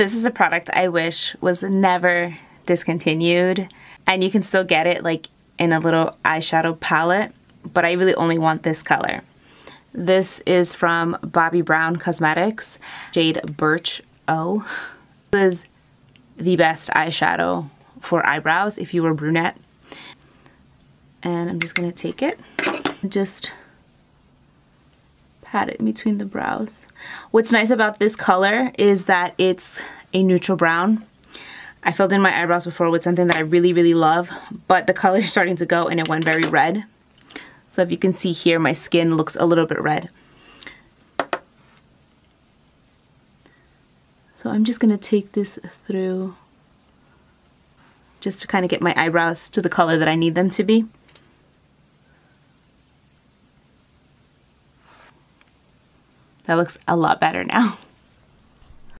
This is a product I wish was never discontinued and you can still get it like in a little eyeshadow palette, but I really only want this color. This is from Bobbi Brown Cosmetics, Jade Birch O. This is the best eyeshadow for eyebrows if you were brunette. And I'm just gonna take it, just pat it in between the brows. What's nice about this color is that it's a neutral brown. I filled in my eyebrows before with something that I really, really love, but the color is starting to go and it went very red. So if you can see here, my skin looks a little bit red. So I'm just going to take this through just to kind of get my eyebrows to the color that I need them to be. That looks a lot better now.